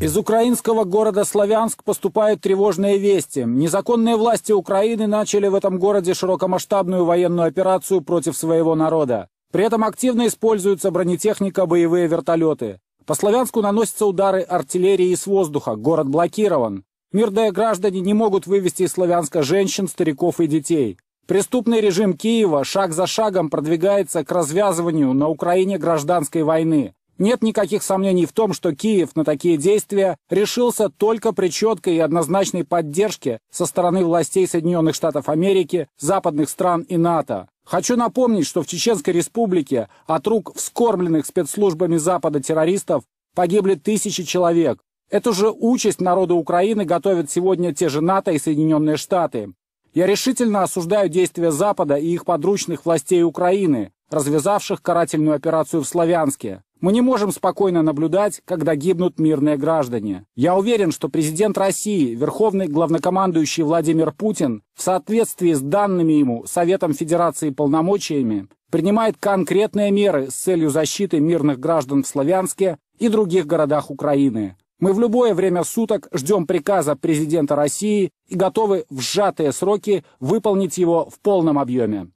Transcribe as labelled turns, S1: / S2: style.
S1: Из украинского города Славянск поступают тревожные вести. Незаконные власти Украины начали в этом городе широкомасштабную военную операцию против своего народа. При этом активно используются бронетехника, боевые вертолеты. По Славянску наносятся удары артиллерии с воздуха, город блокирован. Мирные граждане не могут вывести из Славянска женщин, стариков и детей. Преступный режим Киева шаг за шагом продвигается к развязыванию на Украине гражданской войны. Нет никаких сомнений в том, что Киев на такие действия решился только при четкой и однозначной поддержке со стороны властей Соединенных Штатов Америки, западных стран и НАТО. Хочу напомнить, что в Чеченской республике от рук вскормленных спецслужбами Запада террористов погибли тысячи человек. Эту же участь народа Украины готовят сегодня те же НАТО и Соединенные Штаты. Я решительно осуждаю действия Запада и их подручных властей Украины, развязавших карательную операцию в Славянске. Мы не можем спокойно наблюдать, когда гибнут мирные граждане. Я уверен, что президент России, верховный главнокомандующий Владимир Путин, в соответствии с данными ему Советом Федерации полномочиями, принимает конкретные меры с целью защиты мирных граждан в Славянске и других городах Украины. Мы в любое время суток ждем приказа президента России и готовы в сжатые сроки выполнить его в полном объеме.